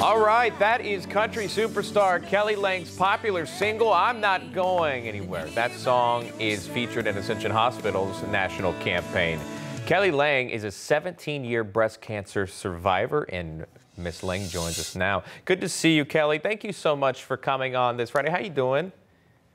All right, that is country superstar Kelly Lang's popular single, I'm Not Going Anywhere. That song is featured in Ascension Hospital's national campaign. Kelly Lang is a 17 year breast cancer survivor, and Miss Lang joins us now. Good to see you, Kelly. Thank you so much for coming on this Friday. How you doing?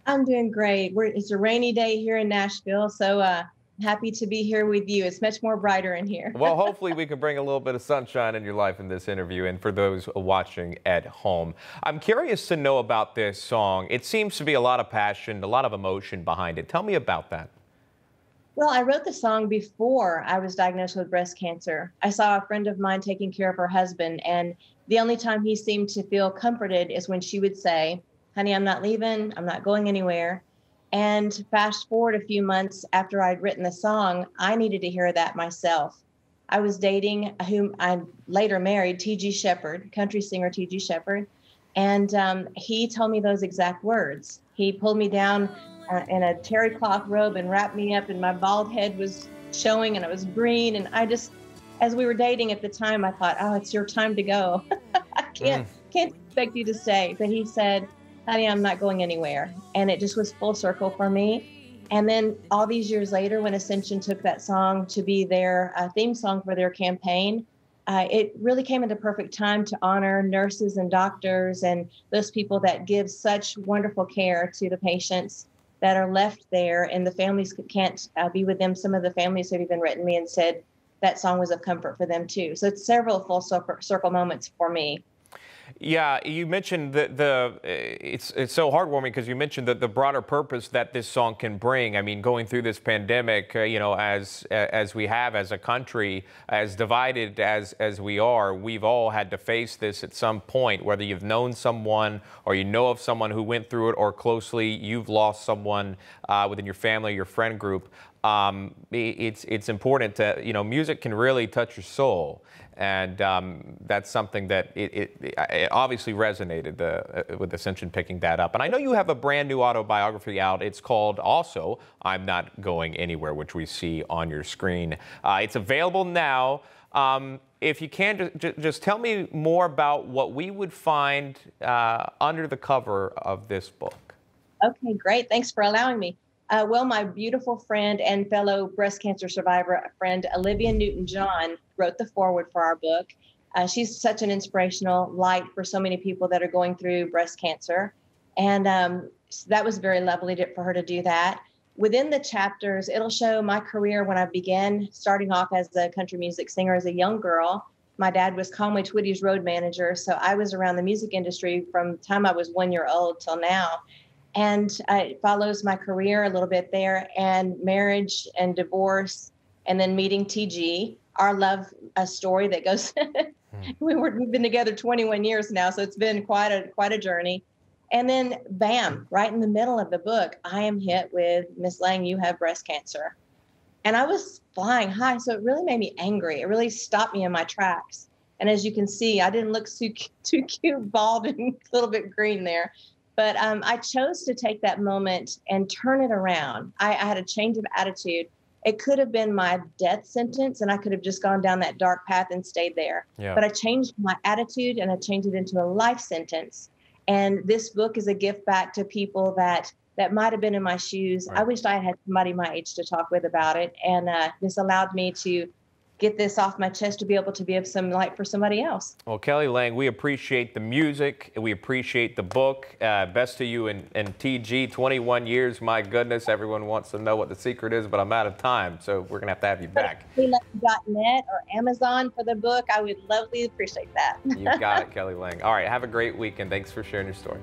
I'm doing great. We're, it's a rainy day here in Nashville, so uh, happy to be here with you. It's much more brighter in here. well, hopefully we can bring a little bit of sunshine in your life in this interview and for those watching at home. I'm curious to know about this song. It seems to be a lot of passion, a lot of emotion behind it. Tell me about that. Well, I wrote the song before I was diagnosed with breast cancer. I saw a friend of mine taking care of her husband, and the only time he seemed to feel comforted is when she would say, Honey, I'm not leaving, I'm not going anywhere. And fast forward a few months after I'd written the song, I needed to hear that myself. I was dating whom I later married, T.G. Sheppard, country singer T.G. Sheppard, and um, he told me those exact words. He pulled me down uh, in a terry cloth robe and wrapped me up, and my bald head was showing, and I was green. And I just, as we were dating at the time, I thought, oh, it's your time to go. I can't mm. can't expect you to stay. But he said, honey, I'm not going anywhere. And it just was full circle for me. And then all these years later, when Ascension took that song to be their uh, theme song for their campaign, uh, it really came at the perfect time to honor nurses and doctors and those people that give such wonderful care to the patients that are left there and the families can't uh, be with them. Some of the families have even written me and said that song was of comfort for them too. So it's several full circle moments for me. Yeah, you mentioned the the it's it's so heartwarming because you mentioned the, the broader purpose that this song can bring. I mean, going through this pandemic, uh, you know, as as we have as a country, as divided as as we are, we've all had to face this at some point. Whether you've known someone or you know of someone who went through it, or closely you've lost someone uh, within your family, your friend group. Um, it's it's important to you know, music can really touch your soul and um, that's something that it, it, it obviously resonated uh, with Ascension picking that up. And I know you have a brand new autobiography out. It's called also "I'm Not Going Anywhere," which we see on your screen. Uh, it's available now. Um, if you can, just, just tell me more about what we would find uh, under the cover of this book. Okay, great. Thanks for allowing me. Uh, well, my beautiful friend and fellow breast cancer survivor friend Olivia Newton John wrote the foreword for our book. Uh, she's such an inspirational light for so many people that are going through breast cancer. And um, so that was very lovely to, for her to do that. Within the chapters, it'll show my career when I began starting off as a country music singer as a young girl. My dad was Conway Twitty's road manager, so I was around the music industry from the time I was one year old till now and uh, it follows my career a little bit there and marriage and divorce and then meeting tg our love a story that goes hmm. we were, we've been together 21 years now so it's been quite a quite a journey. And then bam right in the middle of the book i am hit with miss lang you have breast cancer. And i was flying high so it really made me angry. It really stopped me in my tracks. And as you can see i didn't look too, too cute bald and a little bit green there but um, I chose to take that moment and turn it around. I, I had a change of attitude. It could have been my death sentence, and I could have just gone down that dark path and stayed there. Yeah. But I changed my attitude and I changed it into a life sentence. And this book is a gift back to people that that might have been in my shoes. Right. I wished I had somebody my age to talk with about it, and uh, this allowed me to get this off my chest to be able to be of some light for somebody else. Well, Kelly Lang, we appreciate the music. We appreciate the book. Uh, best to you and, and TG, 21 years. My goodness, everyone wants to know what the secret is, but I'm out of time, so we're going to have to have you back. .net or Amazon for the book. I would lovely appreciate that. you got it, Kelly Lang. All right, have a great weekend. Thanks for sharing your story.